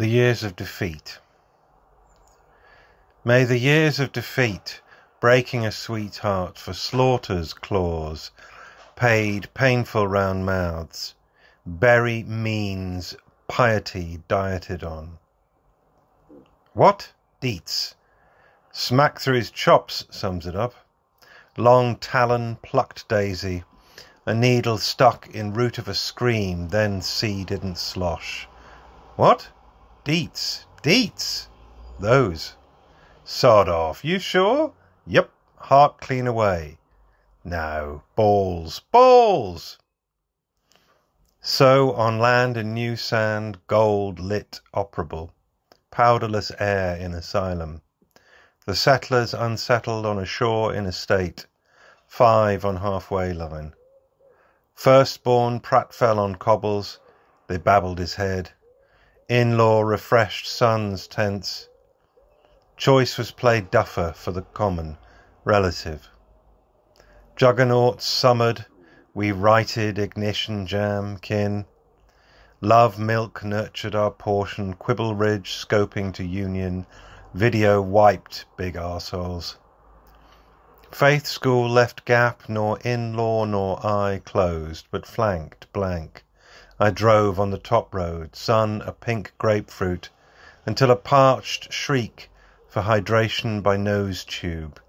The years of defeat. May the years of defeat, breaking a sweetheart for slaughter's claws, paid painful round mouths, bury means piety dieted on. What? Deets. Smack through his chops sums it up. Long talon plucked daisy, a needle stuck in root of a scream, then see didn't slosh. What? Deets, deets. Those. Sod off. You sure? Yep. Heart clean away. Now, balls, balls. So on land in new sand, gold lit operable, powderless air in asylum. The settlers unsettled on a shore in a state, five on halfway line. Firstborn Pratt fell on cobbles, they babbled his head. In-law refreshed sons tense. Choice was played duffer for the common, relative. Juggernauts summered, we righted ignition jam, kin. Love milk nurtured our portion, quibble ridge scoping to union, video wiped big arseholes. Faith school left gap, nor in-law nor I closed, but flanked blank. I drove on the top road, sun a pink grapefruit, until a parched shriek for hydration by nose tube.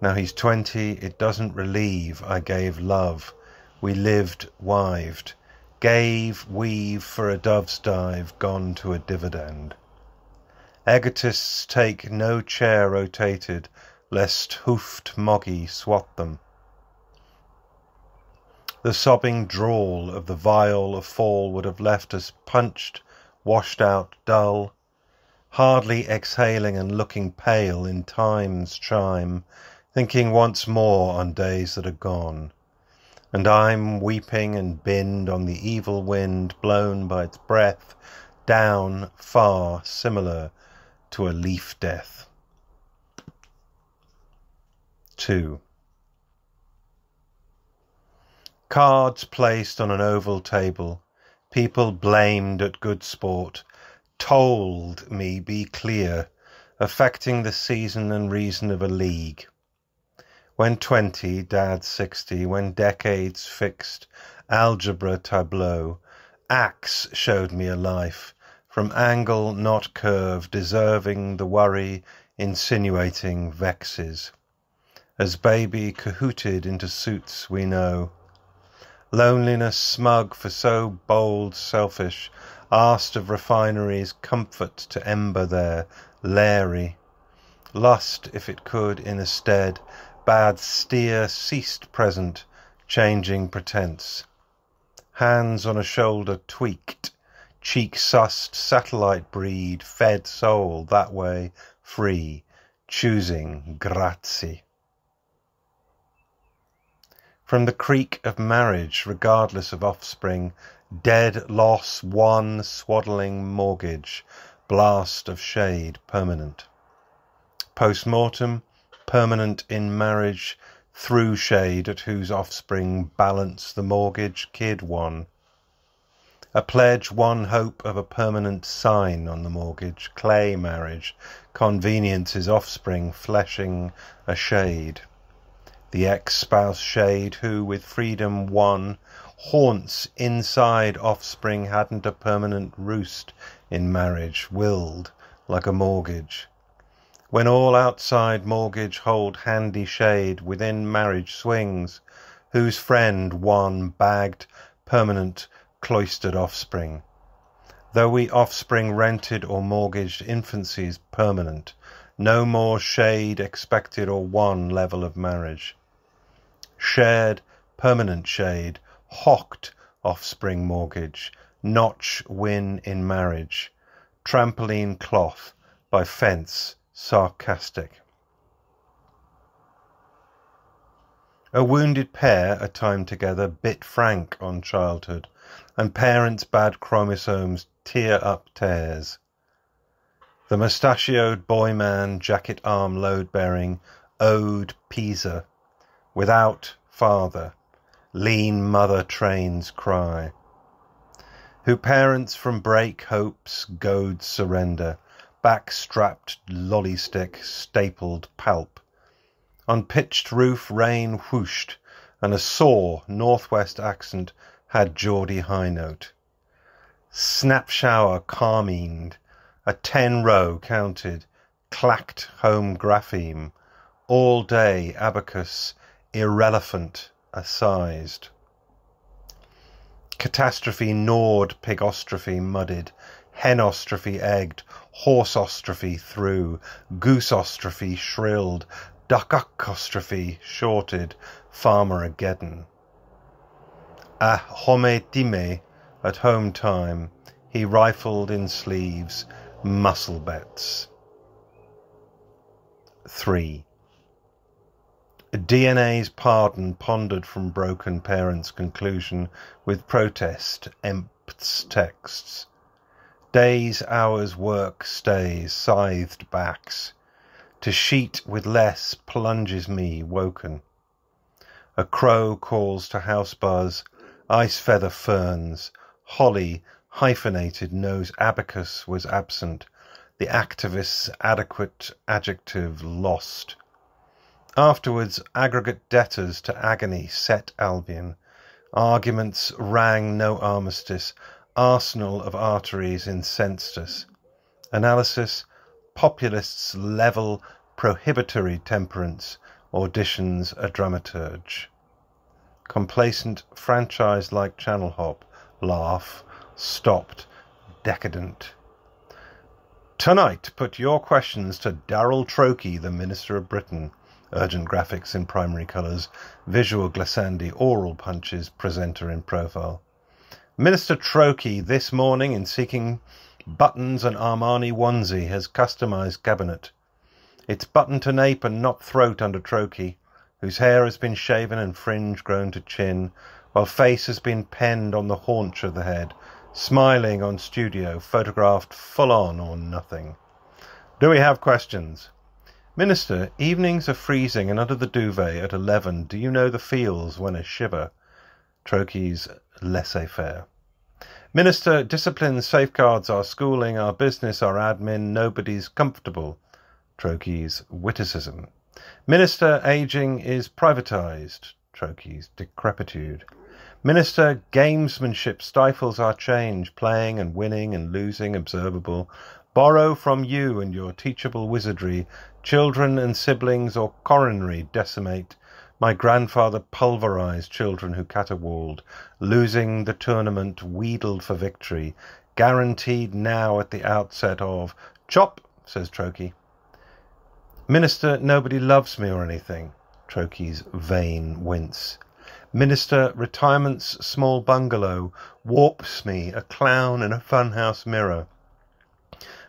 Now he's twenty, it doesn't relieve, I gave love. We lived, wived, gave, weave for a dove's dive, gone to a dividend. Egotists take no chair rotated, lest hoofed moggy swat them. The sobbing drawl of the viol of fall would have left us punched, washed out, dull, hardly exhaling and looking pale in time's chime, thinking once more on days that are gone. And I'm weeping and binned on the evil wind blown by its breath down far similar to a leaf death. 2. Cards placed on an oval table, people blamed at good sport, told me be clear, affecting the season and reason of a league. When twenty, dad sixty, when decades fixed, algebra tableau, axe showed me a life, from angle not curve, deserving the worry, insinuating vexes. As baby cahooted into suits we know, Loneliness smug for so bold selfish, asked of refineries comfort to ember there, Larry. Lust, if it could, in a stead, bad steer ceased present, changing pretence. Hands on a shoulder tweaked, cheek sussed, satellite breed, fed soul that way, free, choosing grazie from the creak of marriage, regardless of offspring, dead loss, one swaddling mortgage, blast of shade, permanent. Post mortem, permanent in marriage, through shade at whose offspring balance the mortgage, kid one. A pledge, one hope of a permanent sign on the mortgage, clay marriage, convenience's offspring, fleshing a shade the ex-spouse shade who, with freedom won, haunts inside offspring hadn't a permanent roost in marriage, willed like a mortgage. When all outside mortgage hold handy shade, within marriage swings, whose friend one bagged permanent cloistered offspring. Though we offspring rented or mortgaged infancies permanent, no more shade expected or one level of marriage shared permanent shade, hocked offspring mortgage, notch win in marriage, trampoline cloth by fence sarcastic. A wounded pair, a time together, bit frank on childhood, and parents' bad chromosomes tear up tears. The mustachioed boy man, jacket arm load bearing, owed Pisa Without father, lean mother trains cry. who parents from break hopes goad surrender, back-strapped lolly stick stapled palp. On pitched roof rain whooshed, and a sore northwest accent had Geordie high note. Snap shower carmined, a ten row counted, clacked home grapheme, all day abacus, irrelevant, assized. Catastrophe gnawed, pigostrophe mudded, henostrophe egged, horseostrophe through, gooseostrophe shrilled, duckostrophe shorted, farmerageddon. A home time, at home time, he rifled in sleeves, muscle bets. 3. DNA's pardon pondered from broken parents' conclusion with protest, empts texts. Days, hours, work, stays, scythed backs. To sheet with less plunges me, woken. A crow calls to house buzz, ice feather ferns, holly, hyphenated, knows abacus was absent, the activist's adequate adjective lost. Afterwards, aggregate debtors to agony set Albion. Arguments rang no armistice, arsenal of arteries incensed us. Analysis, populists level prohibitory temperance, auditions a dramaturge. Complacent, franchise-like channel hop, laugh, stopped, decadent. Tonight, put your questions to Darrell Trokey, the Minister of Britain. Urgent graphics in primary colours, visual glissandi, oral punches, presenter in profile. Minister Trokey this morning in seeking buttons and Armani onesie has customised cabinet. It's button to nape and not throat under Trokey, whose hair has been shaven and fringe grown to chin, while face has been penned on the haunch of the head, smiling on studio, photographed full on or nothing. Do we have questions? Minister, evenings are freezing and under the duvet at eleven. Do you know the feels when a shiver? Trokey's laissez-faire. Minister, discipline safeguards our schooling, our business, our admin. Nobody's comfortable. Trokey's witticism. Minister, aging is privatized. Trokey's decrepitude. Minister, gamesmanship stifles our change, playing and winning and losing observable. Borrow from you and your teachable wizardry Children and siblings or coronary decimate. My grandfather pulverized children who caterwauled, losing the tournament, wheedled for victory, guaranteed now at the outset of Chop, says Trokey. Minister, nobody loves me or anything. Trokey's vain wince. Minister, retirement's small bungalow warps me, a clown in a funhouse mirror.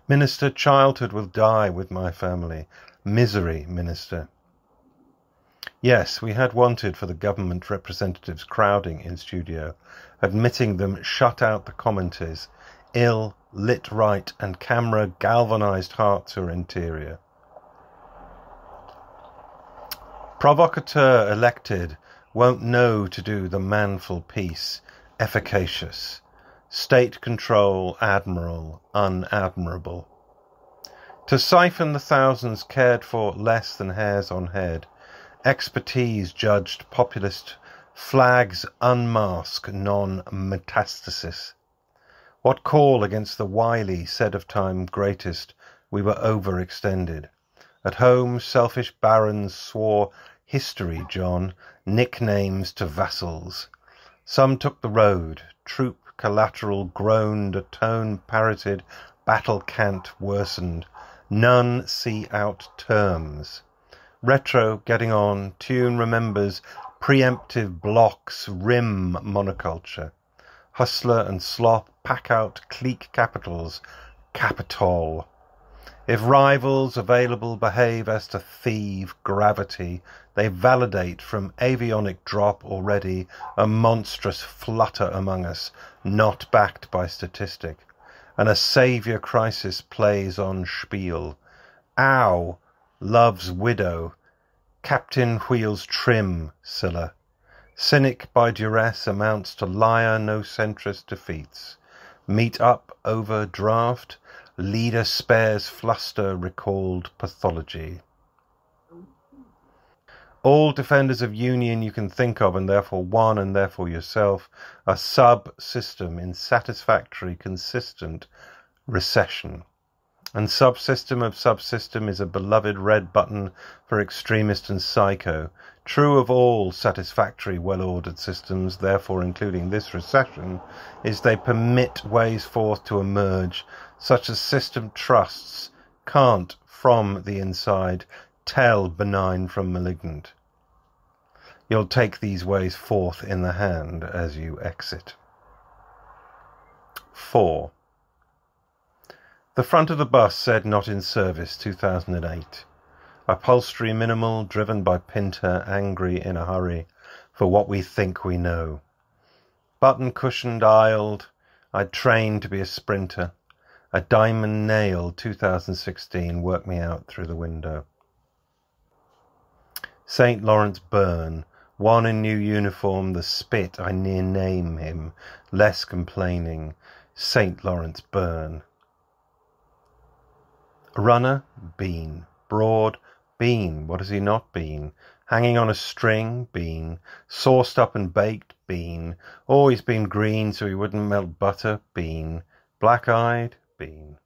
Minister, childhood will die with my family. Misery, Minister. Yes, we had wanted for the government representatives crowding in studio, admitting them shut out the commentaries, ill, lit right, and camera galvanized hearts her interior. Provocateur elected won't know to do the manful piece, efficacious. State control admiral, unadmirable. To siphon the thousands cared for less than hairs on head, expertise judged populist, flags unmask non-metastasis. What call against the wily said of time greatest, we were overextended. At home, selfish barons swore history, John, nicknames to vassals. Some took the road, troop collateral groaned, a tone parroted, battle cant worsened. None see out terms. Retro getting on, tune remembers, preemptive blocks, rim monoculture. Hustler and slop pack out clique capitals, capitol. If rivals available behave as to thieve gravity, they validate from avionic drop already a monstrous flutter among us, not backed by statistic. And a saviour crisis plays on spiel. Ow! Love's widow. Captain wheels trim, Scylla. Cynic by duress amounts to liar no centrist defeats. Meet up over draft. Leader spares fluster recalled pathology. All defenders of union you can think of, and therefore one, and therefore yourself, a sub-system in satisfactory, consistent recession. And subsystem of subsystem is a beloved red button for extremist and psycho. True of all satisfactory, well-ordered systems, therefore including this recession, is they permit ways forth to emerge, such as system trusts can't, from the inside, tell benign from malignant. You'll take these ways forth in the hand as you exit. 4. The front of the bus said not in service 2008. Upholstery minimal, driven by Pinter, angry in a hurry for what we think we know. Button cushioned, aisled, I'd trained to be a sprinter. A diamond nail 2016 worked me out through the window. St. Lawrence Burn, one in new uniform, the spit, I near name him, less complaining. St. Lawrence Burn. Runner, Bean, Broad, Bean, What has he not been? Hanging on a string, Bean, Sauced up and baked, Bean, Always been green so he wouldn't melt butter, Bean, Black-eyed, been.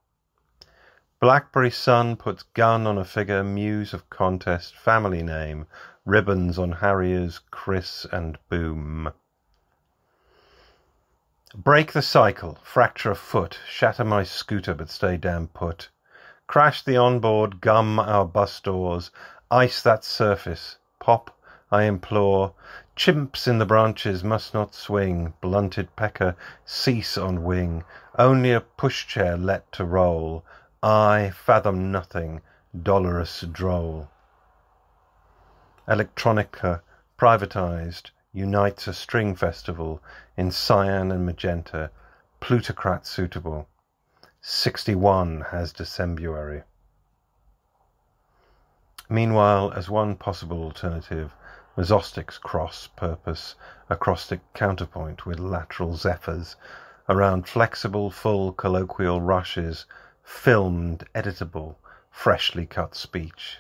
Blackberry sun puts gun on a figure, muse of contest, family name, ribbons on Harriers, Chris and Boom. Break the cycle, fracture a foot, shatter my scooter but stay damn put. Crash the onboard, gum our bus doors, ice that surface, pop, I implore. Chimps in the branches must not swing, blunted pecker, cease on wing, only a pushchair let to roll. I fathom nothing, dolorous droll. Electronica, privatized, unites a string festival in cyan and magenta, plutocrat suitable. 61 has Decembuary. Meanwhile, as one possible alternative, Mesostics cross purpose acrostic counterpoint with lateral zephyrs around flexible, full colloquial rushes, filmed, editable, freshly cut speech.